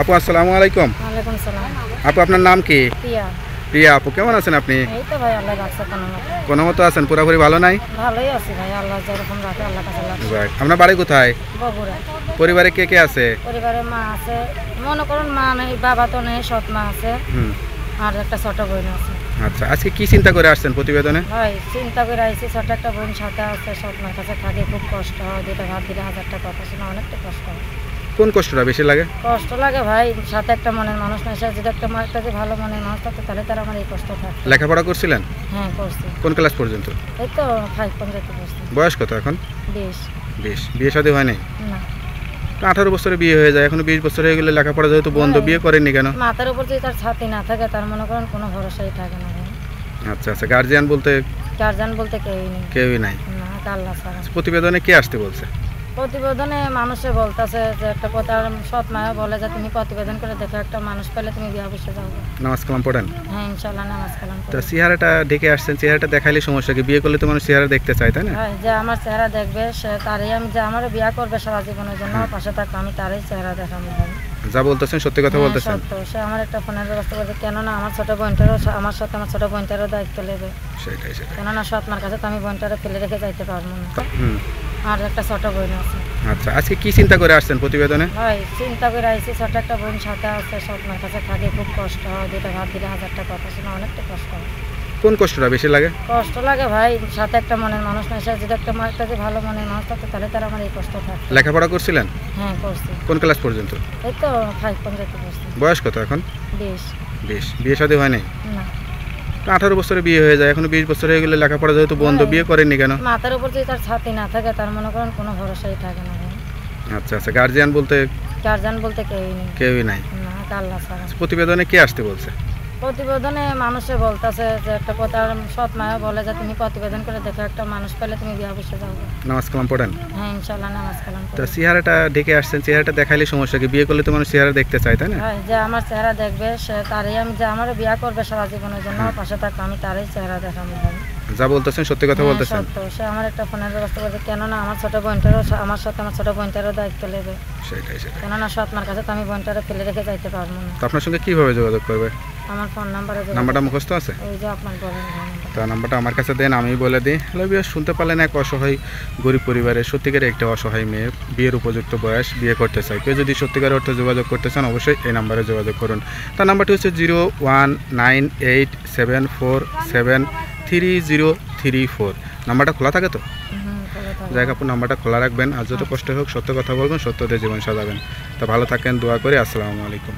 আপু আসসালামু আলাইকুম। আপু আপনার নাম কি? প্রিয়া। আপু কেমন আছেন আপনি? কোনো কোনো মতো আছেন? পুরোপুরি ভালো নাই? আপনার বাড়ি কোথায়? পরিবারে কে কে আছে? পরিবারে মা আছে। মনে করুন মা নেই বাবা তো নেই সৎ মা আছে। হুম। আর একটা ছোট বোন আছে। আচ্ছা আজকে কি চিন্তা করে আসছেন প্রতিবেদনে? ভাই চিন্তা করে আইসি ছোট একটা বোন সাথে আছে সৎ মার কাছে থাকে খুব কষ্ট হয়। দুটো ভাত দিলে হাজারটা কথা শুনে অনেকটা কষ্ট হয়। কোন কষ্টটা বেশি লাগে? কষ্ট লাগে ভাই সাথে একটা মনের মানুষ না যদি একটা মা- একটা যে ভালো মনের মানুষ থাকতো তাহলে তার আমার এই কষ্ট থাকতো লেখাপড়া করছিলেন? হ্যাঁ করছি। কোন ক্লাস পর্যন্ত? এই তো ফাইভ করছি বয়স কত এখন? বেশ। বিশ। বিয়ে শাদী হয় নাই? না। আঠারো বছরে বিয়ে হয়ে যায় এখন বিশ বছর হয়ে গেলে লেখাপড়া যেহেতু বন্ধ হ্যাঁ। বিয়ে করেননি কেন? মাথার উপর যদি তার ছাতি না থাকে তার মনে করেন কোনো ভরসাই থাকে না আচ্ছা আচ্ছা। গার্জিয়ান বলতে গার্জেন বলতে কেউই নেই। কেউই নাই। না আল্লাহ প্রতিবেদনে কে আসতে বলছে? প্রতিবেদনে মানুষে বলতেছে যে একটা কথা সৎ মায়া বলে যে তুমি প্রতিবেদন করে দেখো একটা মানুষ পেলে তুমি বিয়া বসে যাও। নামাজ কালাম পড়েন? হ্যাঁ ইনশাল্লাহ নামাজ কালাম তো চেহারাটা ডেকে আসছেন চেহারাটা দেখাইলে সমস্যা কি? বিয়ে করলে তো মানুষ চেহারা দেখতে চায় তাই না? হয় যে আমার চেহারা দেখবে সে তারই আমি যে আমার বিয়া করবে সারা জীবনের জন্য পাশে থাকবে আমি তারই চেহারা দেখাবো। যা বলতেছেন সত্যি কথা হ্যাঁ, বলতেছেন। সত্য। সে আমার একটা ফোনের ব্যবস্থা করবে কেননা আমার ছোট বোনটারও আমার সাথে আমার ছোট বোনটারও দায়িত্ব নেবে সেটাই সেটাই। কেননা সৎ মার কাছে তো আমি বোনটারে ফেলে রেখে যাইতে পারব না। হুম। আর একটা ছোট বোন আছে। আচ্ছা আজকে কি চিন্তা করে আসছেন প্রতিবেদনে? হয় চিন্তা করে আইসি ছোট একটা বোন সাথে আছে স্বপ্নের কাছে থাকে খুব কষ্ট হয় দুটো ভাত দিলে হাজারটা কথা শুনে অনেকটা কষ্ট হয়। কোন কষ্টটা বেশি লাগে? কষ্ট লাগে ভাই সাথে একটা মনের মানুষ না এসে যদি একটা মা- একটা যে ভালো মনের মানুষ থাকতো তাহলে তার আমার এই কষ্ট থাকে। লেখাপড়া করছিলেন? হ্যাঁ করছি। কোন ক্লাস পর্যন্ত? এই তো ফাইভ পঞ্চায়েত করছি বয়স কত এখন? বেশ। বিশ। বিয়ে শাদী হয় নাই? না। আঠারো বছরে বিয়ে হয়ে যায় এখন বিশ বছর হয়ে গেলে লেখাপড়া যেহেতু বন্ধ হ্যাঁ। বিয়ে করেননি কেন? মাথার উপর যদি তার ছাতি না থাকে তার মনে করেন কোনো ভরসাই থাকে না আচ্ছা আচ্ছা গার্জিয়ান বলতে গার্জিয়ান বলতে কেউই নেই। কেউই নাই। ছাড়া প্রতিবেদনে কে আসতে বলছে? প্রতিবেদনে মানুষে বলতেছে যে একটা কথা সৎ মায়া বলে যে তুমি প্রতিবেদন করে দেখো একটা মানুষ পেলে তুমি বিয়া যাও নামাজ কালাম পড়েন? হ্যাঁ ইনশাল্লাহ নামাজ কালাম তো চেহারাটা ডেকে আসছেন চেহারাটা দেখাইলে সমস্যা কি? বিয়ে করলে তো মানুষ চেহারা দেখতে চায় তাই না? হয় যে আমার চেহারা দেখবে সে তারই আমি যে আমার বিয়া করবে সারা জীবনের জন্য পাশে থাকবে আমি তারই চেহারা দেখাবো যা বলতেছেন সত্যি কথা হ্যাঁ, বলতেছেন। সে আমার একটা ফোনের ব্যবস্থা করবে কেননা আমার ছোট বোনটারও আমার সাথে আমার ছোট বোনটারও দায়িত্ব নেবে। সেটাই সেটাই। কেননা সৎ মার কাছে তো আমি বোনটারে ফেলে রেখে যাইতে পারব না। তো আপনার সঙ্গে কীভাবে যোগাযোগ করবে? আমার ফোন নাম্বারে নাম্বারটা মুখস্থ আছে? ওই যে আপনার বলেন ভাই তো নাম্বারটা আমার কাছে দেন আমি বলে দিই। হ্যালো বিয়ে শুনতে পারলেন এক অসহায় গরিব পরিবারের সত্যিকারের একটা অসহায় মেয়ে বিয়ের উপযুক্ত বয়স বিয়ে করতে চায়। কেউ যদি সত্যিকার অর্থে যোগাযোগ করতে চান অবশ্যই এই নাম্বারে যোগাযোগ করুন। তার নাম্বারটি হচ্ছে zero one nine eight seven four seven three zero three four. নাম্বারটা খোলা থাকে তো? যাই হোক থাকবেন। জায়গা আপনি নাম্বারটা খোলা রাখবেন আর যত কষ্ট হোক সত্য কথা বলবেন সত্যদের জীবন সাজাবেন। তা ভালো থাকেন দোয়া করে আসসালামু আলাইকুম।